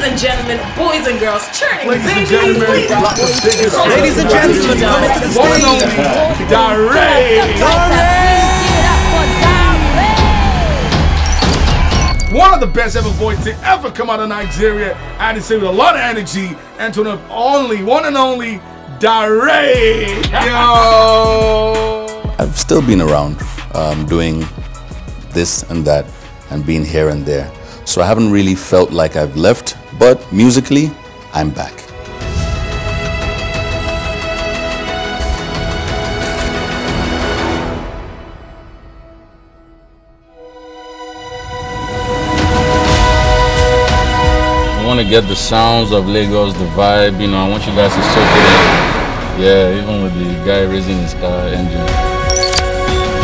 Ladies and gentlemen, boys and girls, churning Ladies and babies, gentlemen, please. rock the biggest Ladies and gentlemen, coming to the one and stage. only Darey. One of the best ever boys to ever come out of Nigeria. I had to with a lot of energy, and to the only, one and only Darey. Yo. I've still been around um, doing this and that and being here and there. So I haven't really felt like I've left, but musically, I'm back. I want to get the sounds of Lagos, the vibe, you know, I want you guys to soak it in. Yeah, even with the guy raising his car engine.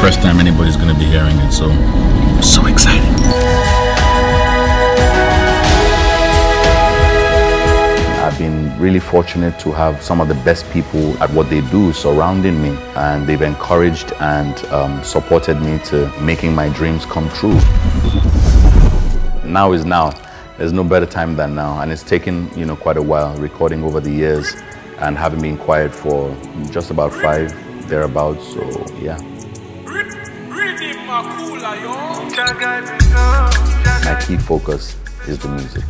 First time anybody's gonna be hearing it, so I'm so excited. Really fortunate to have some of the best people at what they do surrounding me, and they've encouraged and um, supported me to making my dreams come true. Now is now. There's no better time than now, and it's taken you know quite a while recording over the years, and having been quiet for just about five thereabouts. So yeah. My key focus is the music.